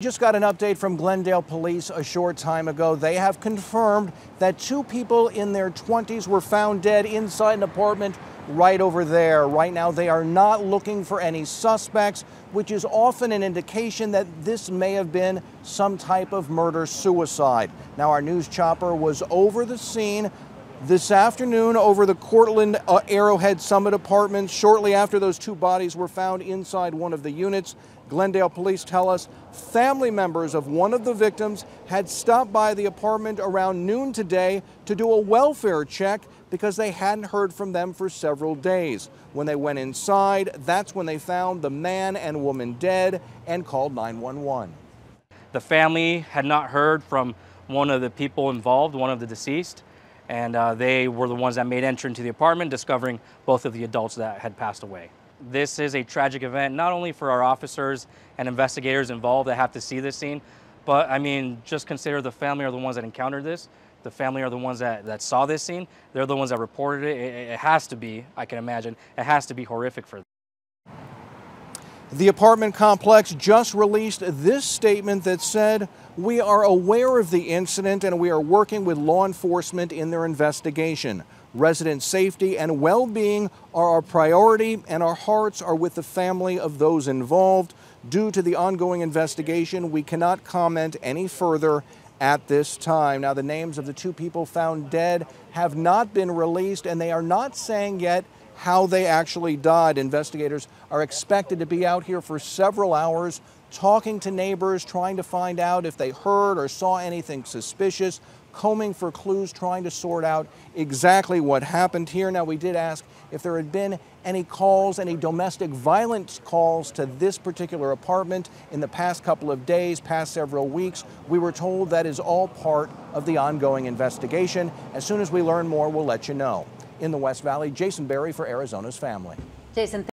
Just got an update from Glendale Police a short time ago. They have confirmed that two people in their 20s were found dead inside an apartment right over there. Right now, they are not looking for any suspects, which is often an indication that this may have been some type of murder suicide. Now, our news chopper was over the scene this afternoon over the Cortland uh, Arrowhead Summit Apartments. Shortly after those two bodies were found inside one of the units, Glendale police tell us family members of one of the victims had stopped by the apartment around noon today to do a welfare check because they hadn't heard from them for several days. When they went inside, that's when they found the man and woman dead and called 911. The family had not heard from one of the people involved, one of the deceased, and uh, they were the ones that made entry into the apartment, discovering both of the adults that had passed away. This is a tragic event, not only for our officers and investigators involved that have to see this scene, but I mean, just consider the family are the ones that encountered this. The family are the ones that, that saw this scene. They're the ones that reported it. it. It has to be, I can imagine, it has to be horrific for them. The apartment complex just released this statement that said, We are aware of the incident and we are working with law enforcement in their investigation. Resident safety and well being are our priority, and our hearts are with the family of those involved. Due to the ongoing investigation, we cannot comment any further at this time. Now, the names of the two people found dead have not been released, and they are not saying yet how they actually died. Investigators are expected to be out here for several hours talking to neighbors, trying to find out if they heard or saw anything suspicious, combing for clues, trying to sort out exactly what happened here. Now, we did ask if there had been any calls, any domestic violence calls to this particular apartment in the past couple of days, past several weeks. We were told that is all part of the ongoing investigation. As soon as we learn more, we'll let you know in the West Valley. Jason Barry for Arizona's Family. Jason,